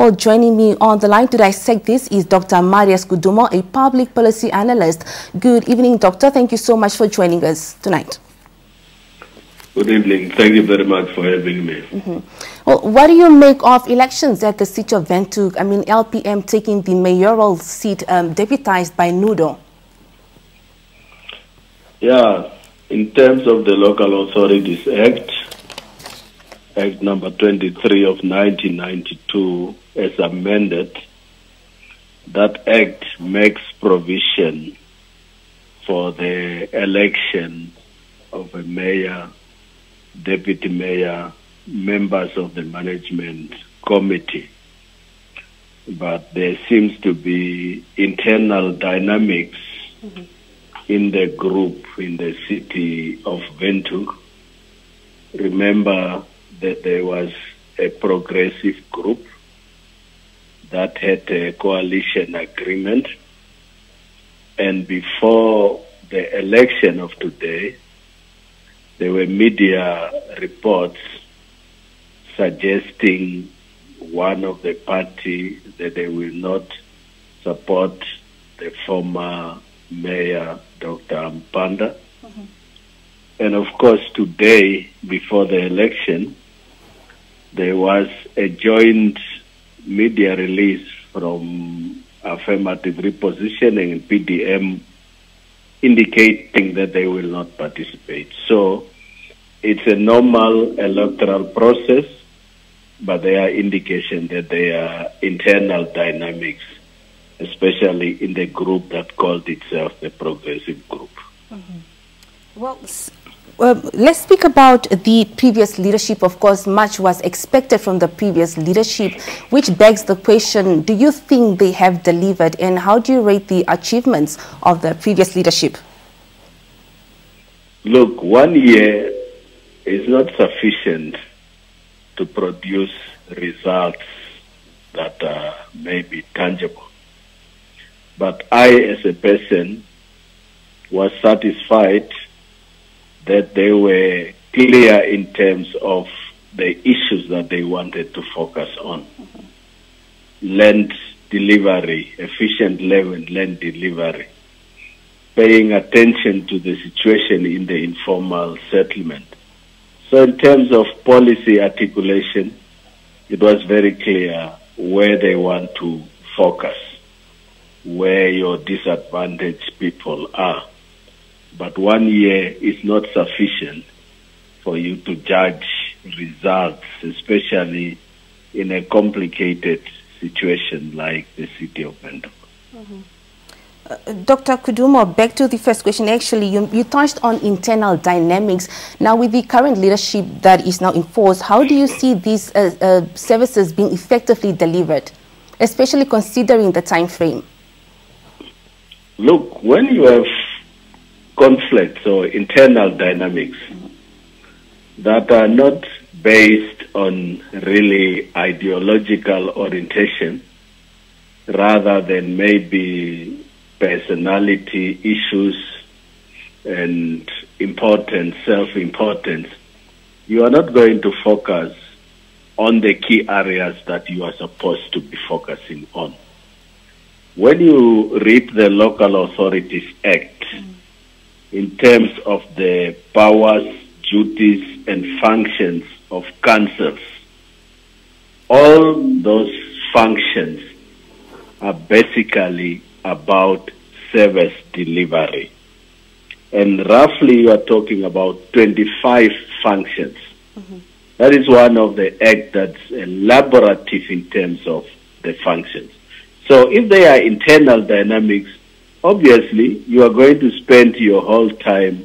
Well, joining me on the line to dissect this is Dr. Marius Kudumo, a public policy analyst. Good evening, Doctor. Thank you so much for joining us tonight. Good evening. Thank you very much for having me. Mm -hmm. Well, what do you make of elections at the city of Windhoek? I mean, LPM taking the mayoral seat um, deputized by Nudo. Yeah, in terms of the Local Authorities Act, Act number 23 of 1992, as amended, that act makes provision for the election of a mayor, deputy mayor, members of the management committee. But there seems to be internal dynamics mm-hmm. in the group in the city of Windhoek. Remember that there was a progressive group that had a coalition agreement. And before the election of today, there were media reports suggesting one of the party that they will not support the former mayor, Dr. Amupanda. Mm-hmm. And of course, today, before the election, there was a joint media release from affirmative repositioning and PDM indicating that they will not participate. So it's a normal electoral process, but there are indications that there are internal dynamics, especially in the group that called itself the Progressive Group. Mm-hmm. Well, let's speak about the previous leadership. Of course, much was expected from the previous leadership, which begs the question, do you think they have delivered and how do you rate the achievements of the previous leadership? Look, one year is not sufficient to produce results that uh, may be tangible. But I, as a person, was satisfied that they were clear in terms of the issues that they wanted to focus on. Land delivery, efficient land delivery, paying attention to the situation in the informal settlement. So, in terms of policy articulation, it was very clear where they want to focus, where your disadvantaged people are. But one year is not sufficient for you to judge results, especially in a complicated situation like the city of Windhoek. Mm -hmm. Uh, Dr. Kudumo, back to the first question. Actually, you, you, touched on internal dynamics. Now, with the current leadership that is now in force, how do you see these uh, uh, services being effectively delivered, especially considering the time frame? Look, when you have conflicts or internal dynamics that are not based on really ideological orientation rather than maybe personality issues and importance, self-importance, you are not going to focus on the key areas that you are supposed to be focusing on. When you read the Local Authorities Act, in terms of the powers, duties, and functions of councils. All those functions are basically about service delivery. And roughly, you are talking about 25 functions. Mm-hmm. That is one of the act that's elaborative in terms of the functions. So if there are internal dynamics obviously you are going to spend your whole time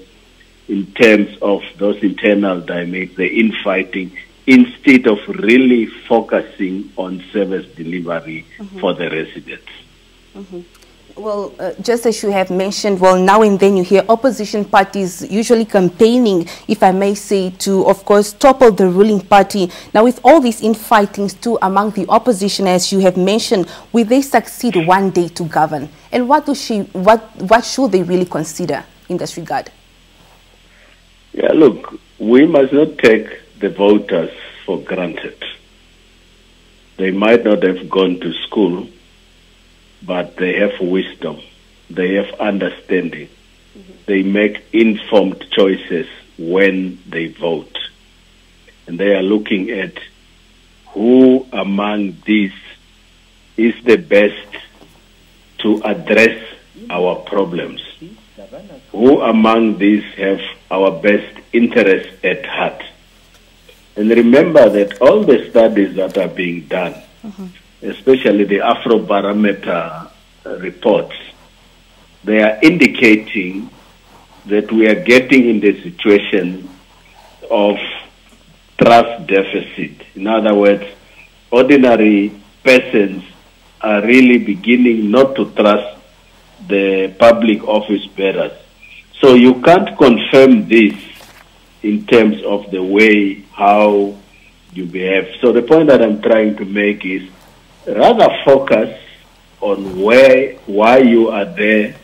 in terms of those internal dynamics, the infighting, instead of really focusing on service delivery mm-hmm. for the residents. Mm-hmm. Well, uh, just as you have mentioned, well, now and then you hear opposition parties usually campaigning, if I may say, to, of course, topple the ruling party. Now, with all these infightings too among the opposition, as you have mentioned, will they succeed one day to govern? And what, do she, what, what should they really consider in this regard? Yeah, look, we must not take the voters for granted. They might not have gone to school, but they have wisdom. They have understanding. Mm-hmm. They make informed choices when they vote. And they are looking at who among these is the best to address our problems. Who among these have our best interests at heart? And remember that all the studies that are being done, mm-hmm. Especially the Afrobarometer uh, reports, they are indicating that we are getting in the situation of trust deficit. In other words, ordinary persons are really beginning not to trust the public office bearers. So you can't confirm this in terms of the way how you behave. So the point that I'm trying to make is rather focus on where why you are there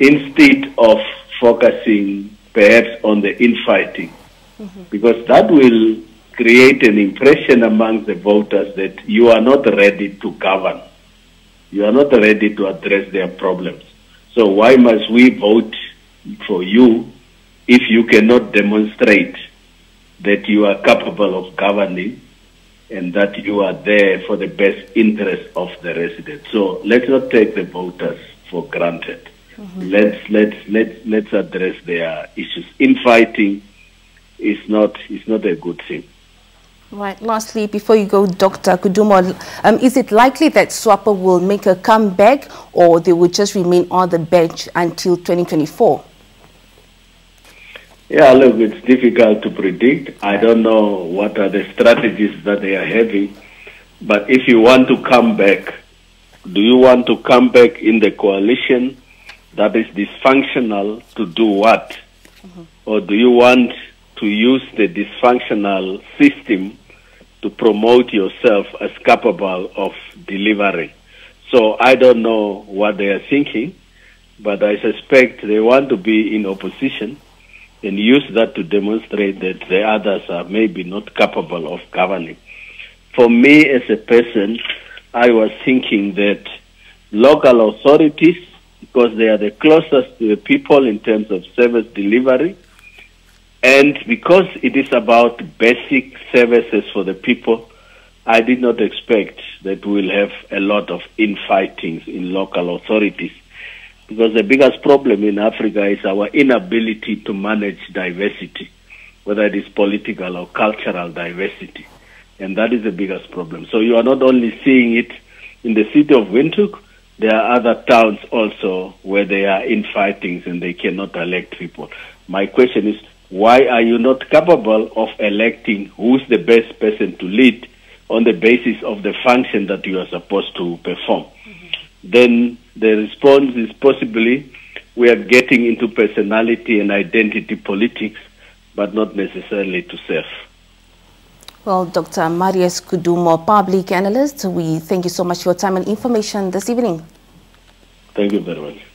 instead of focusing perhaps on the infighting. Mm-hmm. Because that will create an impression among the voters that you are not ready to govern. You are not ready to address their problems. So why must we vote for you if you cannot demonstrate that you are capable of governing and that you are there for the best interest of the residents? So let's not take the voters for granted. Mm-hmm. Let's let's let's let's address their issues. Infighting is not is not a good thing. Right. Lastly, before you go, Dr. Kudumo, um, is it likely that SWAPO will make a comeback or they will just remain on the bench until 2024? Yeah, look, it's difficult to predict. I don't know what are the strategies that they are having. But if you want to come back, do you want to come back in the coalition that is dysfunctional to do what? Mm -hmm. Or do you want to use the dysfunctional system to promote yourself as capable of delivering. So I don't know what they are thinking, but I suspect they want to be in opposition and use that to demonstrate that the others are maybe not capable of governing. For me as a person, I was thinking that local authorities, because they are the closest to the people in terms of service delivery, and because it is about basic services for the people, I did not expect that we'll have a lot of infightings in local authorities. Because the biggest problem in Africa is our inability to manage diversity, whether it is political or cultural diversity. And that is the biggest problem. So you are not only seeing it in the city of Windhoek, there are other towns also where they are in infightings and they cannot elect people. My question is, why are you not capable of electing who's the best person to lead on the basis of the function that you are supposed to perform? Mm-hmm. Then the response is possibly we are getting into personality and identity politics, but not necessarily to self. Well, Dr. Marius Kudumo, public analyst, we thank you so much for your time and information this evening. Thank you very much.